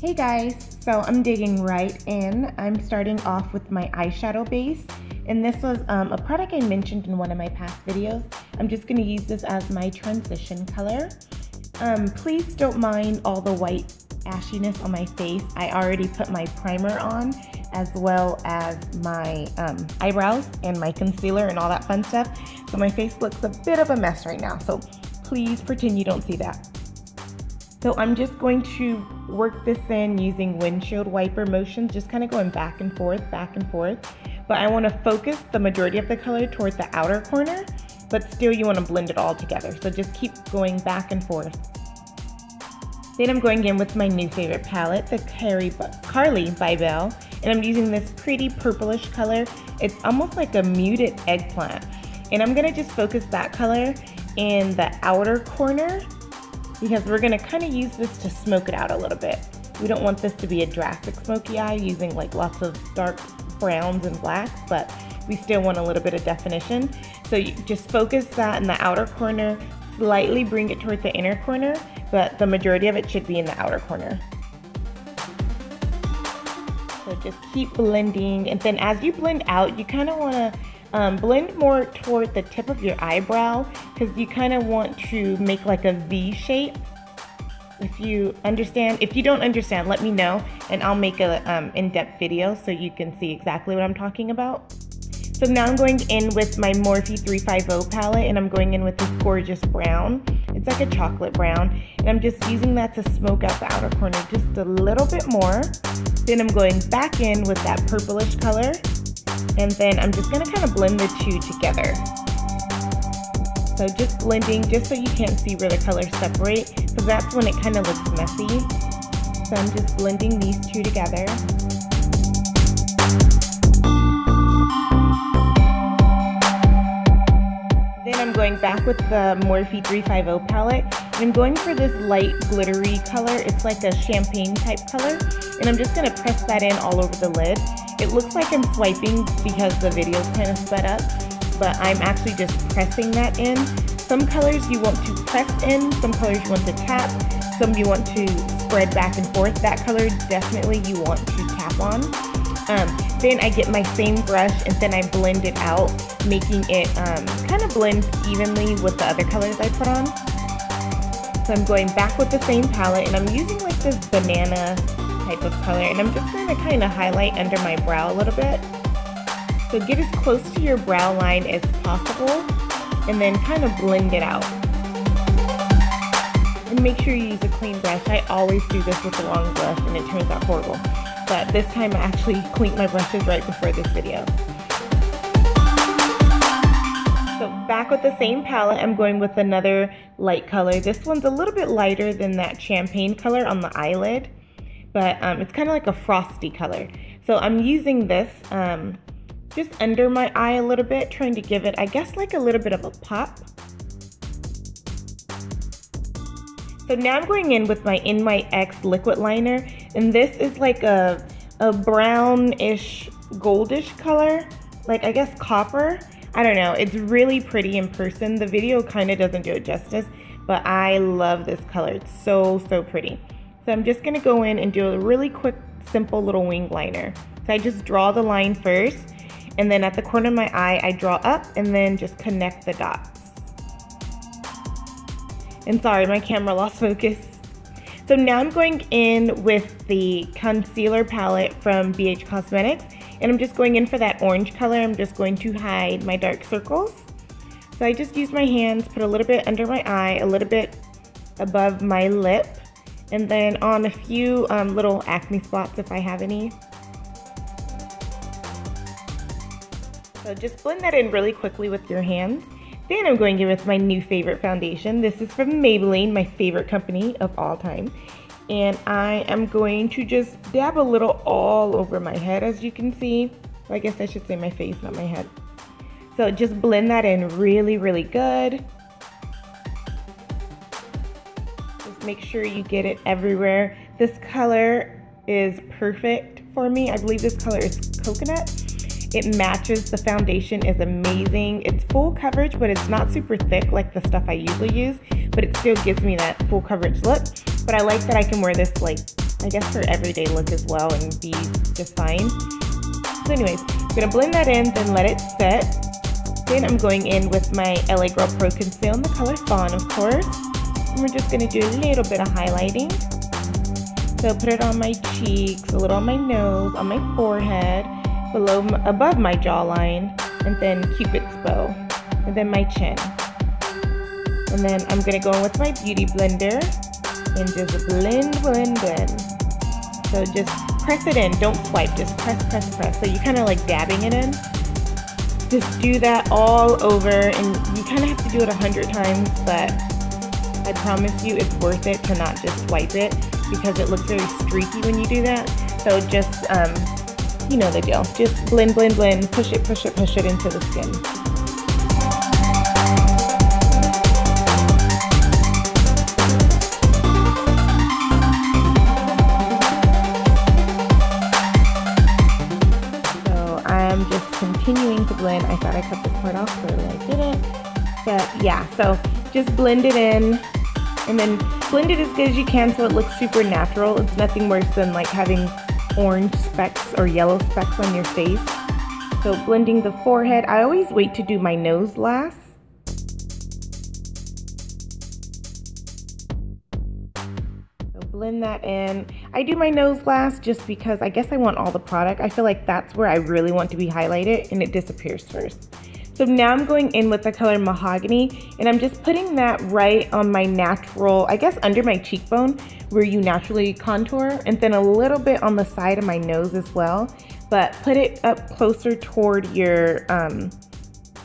Hey guys, so I'm digging right in. I'm starting off with my eyeshadow base and this was um, a product I mentioned in one of my past videos. I'm just going to use this as my transition color. Um, please don't mind all the white ashiness on my face. I already put my primer on as well as my um, eyebrows and my concealer and all that fun stuff. So my face looks a bit of a mess right now. So please pretend you don't see that. So I'm just going to work this in using windshield wiper motions, just kind of going back and forth, back and forth. But I want to focus the majority of the color toward the outer corner, but still you want to blend it all together. So just keep going back and forth. Then I'm going in with my new favorite palette, the Carrie Carli Bybel, and I'm using this pretty purplish color. It's almost like a muted eggplant. And I'm gonna just focus that color in the outer corner because we're gonna kind of use this to smoke it out a little bit. We don't want this to be a drastic smoky eye using like lots of dark browns and blacks, but we still want a little bit of definition. So you just focus that in the outer corner, slightly bring it toward the inner corner, but the majority of it should be in the outer corner. So just keep blending, and then as you blend out, you kind of want to um, blend more toward the tip of your eyebrow because you kind of want to make like a V shape. If you understand, if you don't understand, let me know and I'll make a um, in-depth video so you can see exactly what I'm talking about. So now I'm going in with my Morphe 350 palette and I'm going in with this gorgeous brown. It's like a chocolate brown and I'm just using that to smoke out the outer corner just a little bit more. Then I'm going back in with that purplish color and then I'm just gonna kind of blend the two together. So just blending, just so you can't see where the colors separate, because that's when it kind of looks messy. So I'm just blending these two together. Then I'm going back with the Morphe 350 palette, and I'm going for this light glittery color. It's like a champagne type color, and I'm just gonna press that in all over the lid. It looks like I'm swiping because the video is kind of sped up, but I'm actually just pressing that in. Some colors you want to press in, some colors you want to tap, some you want to spread back and forth. That color definitely you want to tap on. Um, then I get my same brush and then I blend it out, making it um, kind of blend evenly with the other colors I put on. So I'm going back with the same palette and I'm using like this banana type of color and I'm just going to kind of highlight under my brow a little bit. So get as close to your brow line as possible and then kind of blend it out. And make sure you use a clean brush. I always do this with a long brush and it turns out horrible. But this time I actually cleaned my brushes right before this video. So back with the same palette, I'm going with another light color. This one's a little bit lighter than that champagne color on the eyelid but um, it's kind of like a frosty color. So I'm using this um, just under my eye a little bit, trying to give it, I guess, like a little bit of a pop. So now I'm going in with my In My X liquid liner, and this is like a, a brownish, goldish color, like I guess copper. I don't know, it's really pretty in person. The video kind of doesn't do it justice, but I love this color. It's so, so pretty. So I'm just gonna go in and do a really quick, simple little wing liner. So I just draw the line first, and then at the corner of my eye, I draw up and then just connect the dots. And sorry, my camera lost focus. So now I'm going in with the concealer palette from BH Cosmetics, and I'm just going in for that orange color. I'm just going to hide my dark circles. So I just use my hands, put a little bit under my eye, a little bit above my lip, and then on a few um, little acne spots if I have any. So just blend that in really quickly with your hands. Then I'm going in with my new favorite foundation. This is from Maybelline, my favorite company of all time. And I am going to just dab a little all over my head as you can see. I guess I should say my face, not my head. So just blend that in really, really good. Make sure you get it everywhere. This color is perfect for me. I believe this color is coconut. It matches, the foundation is amazing. It's full coverage, but it's not super thick like the stuff I usually use, but it still gives me that full coverage look. But I like that I can wear this like I guess for everyday look as well and be just fine. So anyways, I'm gonna blend that in, then let it set. Then I'm going in with my LA Girl Pro Conceal in the color Fawn, of course. We're just gonna do a little bit of highlighting. So put it on my cheeks, a little on my nose, on my forehead, below, above my jawline, and then Cupid's bow, and then my chin. And then I'm gonna go in with my Beauty Blender and just blend, blend, blend. So just press it in, don't swipe, just press, press, press. So you're kind of like dabbing it in. Just do that all over and you kind of have to do it a hundred times, but I promise you it's worth it to not just swipe it because it looks very streaky when you do that. So just, um, you know the deal. Just blend, blend, blend, push it, push it, push it into the skin. So I'm just continuing to blend. I thought I cut this part off, but I didn't. But yeah, so just blend it in and then blend it as good as you can so it looks super natural. It's nothing worse than like having orange specks or yellow specks on your face. So blending the forehead, I always wait to do my nose last blend that in. I do my nose last just because I guess I want all the product. I feel like that's where I really want to be highlighted and it disappears first. So now I'm going in with the color Mahogany and I'm just putting that right on my natural, I guess under my cheekbone where you naturally contour and then a little bit on the side of my nose as well. But put it up closer toward your, um,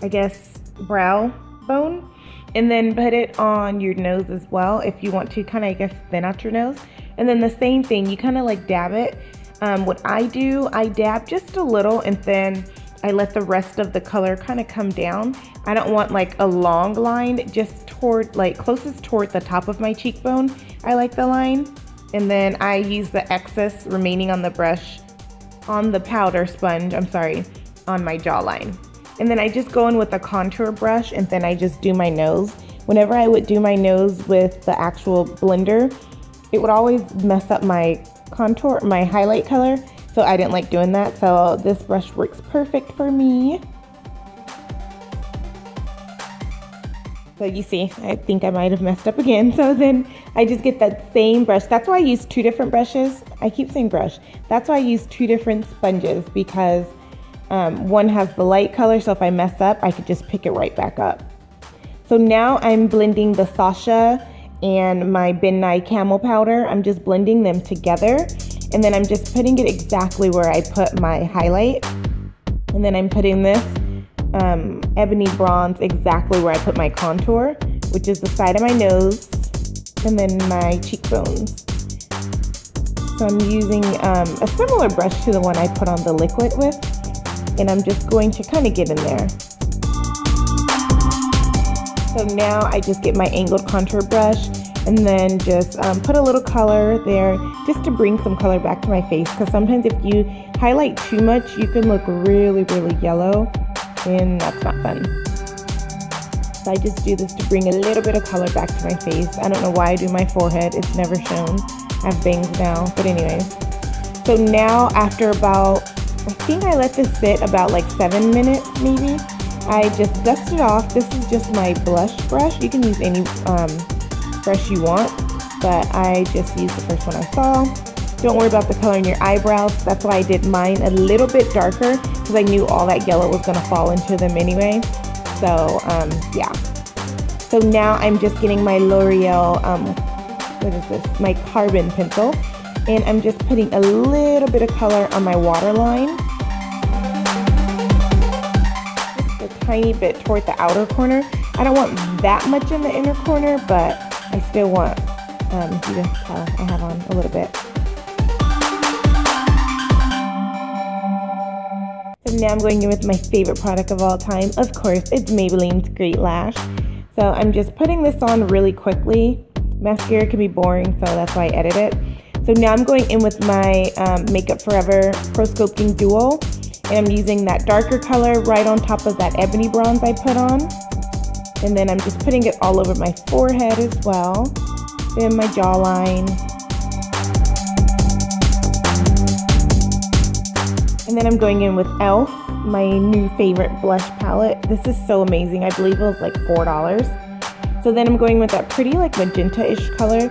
I guess, brow bone and then put it on your nose as well if you want to kind of I guess thin out your nose and then the same thing you kind of like dab it um, what I do I dab just a little and then I let the rest of the color kind of come down I don't want like a long line just toward like closest toward the top of my cheekbone I like the line and then I use the excess remaining on the brush on the powder sponge I'm sorry on my jawline and then I just go in with a contour brush and then I just do my nose. Whenever I would do my nose with the actual blender, it would always mess up my contour, my highlight color. So I didn't like doing that. So this brush works perfect for me. So you see, I think I might have messed up again. So then I just get that same brush. That's why I use two different brushes. I keep saying brush. That's why I use two different sponges because um, one has the light color, so if I mess up, I could just pick it right back up. So now I'm blending the Sacha and my Ben Nye Camel Powder. I'm just blending them together. And then I'm just putting it exactly where I put my highlight. And then I'm putting this um, Ebony Bronze exactly where I put my contour, which is the side of my nose and then my cheekbones. So I'm using um, a similar brush to the one I put on the liquid with and I'm just going to kind of get in there. So now I just get my angled contour brush and then just um, put a little color there just to bring some color back to my face because sometimes if you highlight too much you can look really really yellow and that's not fun. So I just do this to bring a little bit of color back to my face. I don't know why I do my forehead, it's never shown. I have bangs now, but anyways. So now after about I think I let this sit about like seven minutes maybe. I just dusted off. This is just my blush brush. You can use any um, brush you want, but I just used the first one I saw. Don't worry about the color in your eyebrows. That's why I did mine a little bit darker because I knew all that yellow was going to fall into them anyway. So um, yeah. So now I'm just getting my L'Oreal, um, what is this? My carbon pencil and I'm just putting a little bit of color on my waterline. Just a tiny bit toward the outer corner. I don't want that much in the inner corner, but I still want um, you to tell I have on a little bit. So now I'm going in with my favorite product of all time. Of course, it's Maybelline's Great Lash. So I'm just putting this on really quickly. Mascara can be boring, so that's why I edit it. So now I'm going in with my um, Makeup Forever Pro Sculpting Duo. And I'm using that darker color right on top of that ebony bronze I put on. And then I'm just putting it all over my forehead as well, and my jawline. And then I'm going in with e.l.f., my new favorite blush palette. This is so amazing. I believe it was like $4. So then I'm going with that pretty like magenta-ish color.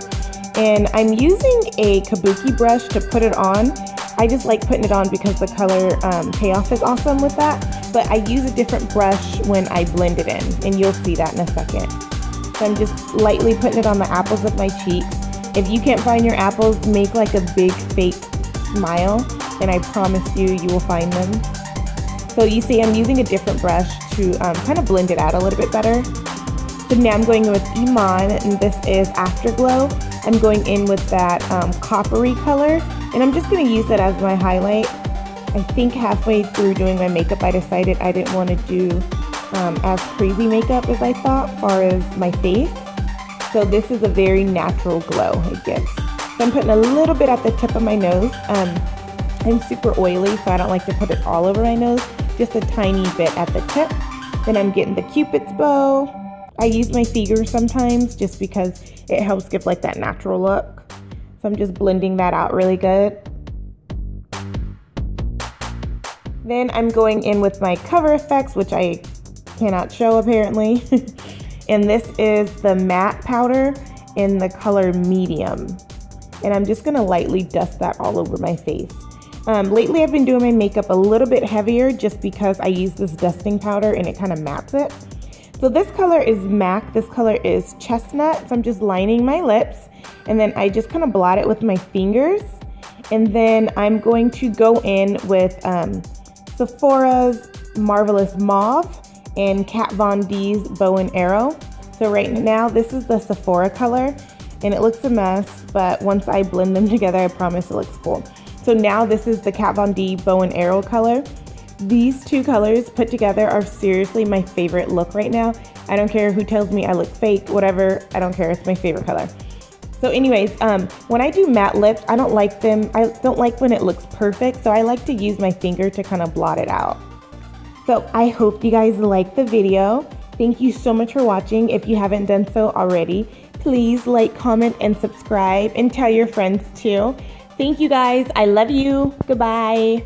And I'm using a kabuki brush to put it on I just like putting it on because the color um, payoff is awesome with that. But I use a different brush when I blend it in, and you'll see that in a second. So I'm just lightly putting it on the apples of my cheeks. If you can't find your apples, make like a big fake smile, and I promise you, you will find them. So you see I'm using a different brush to um, kind of blend it out a little bit better. So now I'm going with Iman, and this is Afterglow. I'm going in with that um, coppery color, and I'm just to use that as my highlight. I think halfway through doing my makeup, I decided I didn't want to do um, as crazy makeup as I thought, far as my face. So this is a very natural glow it gives. So I'm putting a little bit at the tip of my nose. Um, I'm super oily, so I don't like to put it all over my nose, just a tiny bit at the tip. Then I'm getting the cupid's bow. I use my finger sometimes just because it helps give like that natural look. So I'm just blending that out really good. Then I'm going in with my Cover FX, which I cannot show apparently. and this is the matte powder in the color medium. And I'm just gonna lightly dust that all over my face. Um, lately I've been doing my makeup a little bit heavier just because I use this dusting powder and it kind of mattes it. So this color is MAC, this color is Chestnut. So I'm just lining my lips and then I just kind of blot it with my fingers. And then I'm going to go in with um, Sephora's Marvelous Mauve and Kat Von D's Bow and Arrow. So right now, this is the Sephora color, and it looks a mess, but once I blend them together, I promise it looks cool. So now this is the Kat Von D Bow and Arrow color. These two colors put together are seriously my favorite look right now. I don't care who tells me I look fake, whatever, I don't care, it's my favorite color. So anyways, um, when I do matte lips, I don't like them, I don't like when it looks perfect, so I like to use my finger to kind of blot it out. So I hope you guys like the video. Thank you so much for watching. If you haven't done so already, please like, comment, and subscribe, and tell your friends too. Thank you guys. I love you. Goodbye.